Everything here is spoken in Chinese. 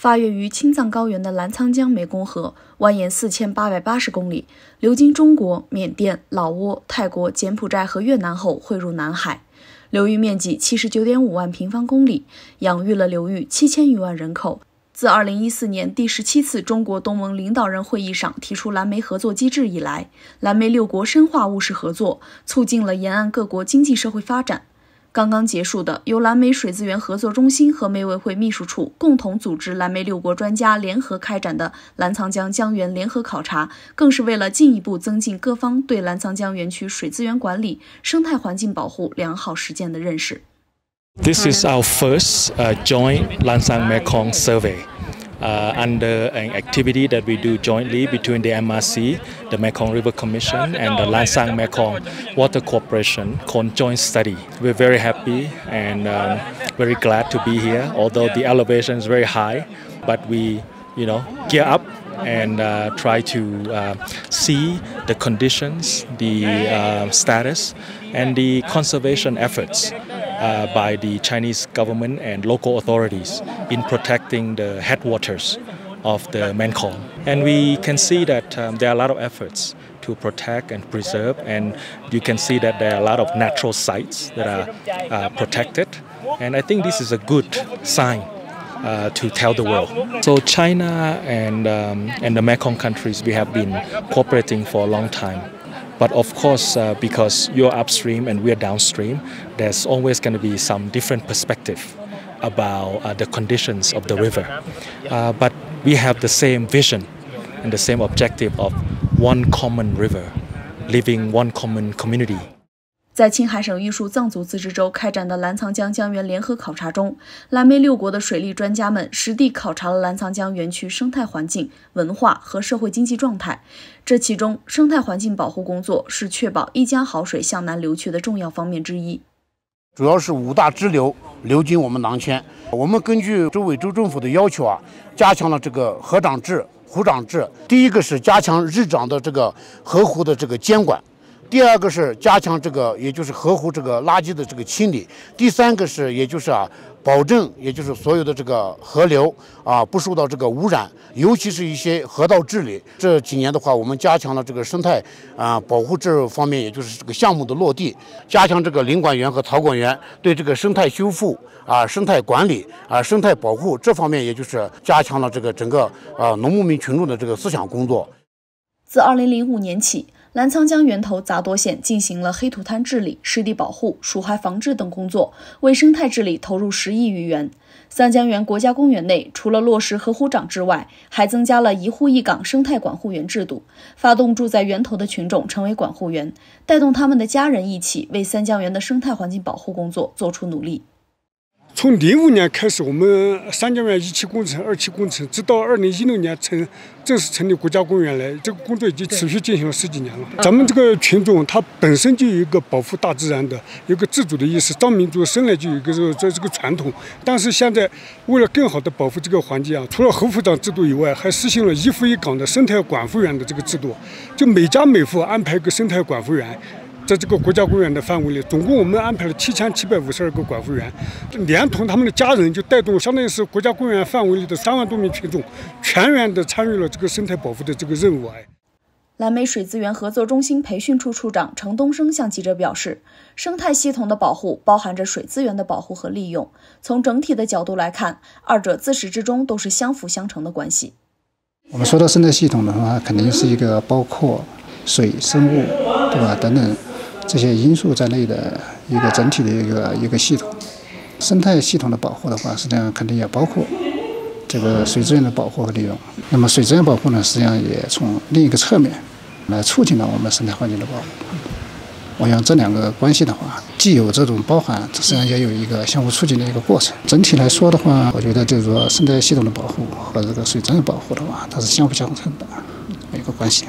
发源于青藏高原的澜沧江湄公河蜿蜒四千八百八十公里，流经中国、缅甸、老挝、泰国、柬埔寨和越南后汇入南海。流域面积七十九点五万平方公里，养育了流域七千余万人口。自二零一四年第十七次中国东盟领导人会议上提出蓝莓合作机制以来，蓝莓六国深化务实合作，促进了沿岸各国经济社会发展。刚刚结束的由蓝莓水资源合作中心和莓委会秘书处共同组织蓝莓六国专家联合开展的澜沧江江源联合考察，更是为了进一步增进各方对澜沧江园区水资源管理、生态环境保护良好实践的认识。This is our first joint Lansang Mekong survey. Uh, under an activity that we do jointly between the MRC, the Mekong River Commission, and the Lansang Mekong Water Corporation conjoint study. We're very happy and um, very glad to be here, although the elevation is very high, but we, you know, gear up and uh, try to uh, see the conditions, the uh, status, and the conservation efforts uh, by the Chinese government and local authorities in protecting the headwaters of the Mekong. And we can see that um, there are a lot of efforts to protect and preserve, and you can see that there are a lot of natural sites that are uh, protected. And I think this is a good sign uh, to tell the world. So China and um, and the Mekong countries, we have been cooperating for a long time. But of course, uh, because you're upstream and we're downstream, there's always going to be some different perspective about uh, the conditions of the river. Uh, but we have the same vision and the same objective of one common river, living one common community. 在青海省玉树藏族自治州开展的澜沧江江源联合考察中，蓝莓六国的水利专家们实地考察了澜沧江园区生态环境、文化和社会经济状态。这其中，生态环境保护工作是确保一江好水向南流去的重要方面之一。主要是五大支流流经我们囊谦，我们根据州委州政府的要求啊，加强了这个河长制、湖长制。第一个是加强日长的这个河湖的这个监管。第二个是加强这个，也就是河湖这个垃圾的这个清理；第三个是，也就是啊，保证也就是所有的这个河流啊不受到这个污染，尤其是一些河道治理。这几年的话，我们加强了这个生态啊保护这方面，也就是这个项目的落地，加强这个林管员和陶管员对这个生态修复啊、生态管理啊、生态保护这方面，也就是加强了这个整个啊农牧民群众的这个思想工作。自二零零五年起。澜沧江源头杂多县进行了黑土滩治理、湿地保护、鼠害防治等工作，为生态治理投入十亿余元。三江源国家公园内，除了落实河湖长制外，还增加了一户一岗生态管护员制度，发动住在源头的群众成为管护员，带动他们的家人一起为三江源的生态环境保护工作做出努力。从零五年开始，我们三江源一期工程、二期工程，直到二零一六年成正式成立国家公园来，这个工作已经持续进行了十几年了。咱们这个群众他本身就有一个保护大自然的一个自主的意识，藏民族生来就有一个这这这个传统。但是现在为了更好的保护这个环境啊，除了河湖长制度以外，还实行了一户一岗的生态管护员的这个制度，就每家每户安排一个生态管护员。在这个国家公园的范围里，总共我们安排了七千七百五十二个管护员，连同他们的家人，就带动相当于是国家公园范围里的三万多名群众，全员的参与了这个生态保护的这个任务。哎，蓝莓水资源合作中心培训处处长程东升向记者表示，生态系统的保护包含着水资源的保护和利用，从整体的角度来看，二者自始至终都是相辅相成的关系。我们说到生态系统的话，肯定是一个包括水生物，对吧？等等。这些因素在内的一个整体的一个一个系统，生态系统的保护的话，实际上肯定也包括这个水资源的保护和利用。那么水资源保护呢，实际上也从另一个侧面来促进了我们生态环境的保护。我想这两个关系的话，既有这种包含，实际上也有一个相互促进的一个过程。整体来说的话，我觉得就是说生态系统的保护和这个水资源保护的话，它是相辅相成的一个关系。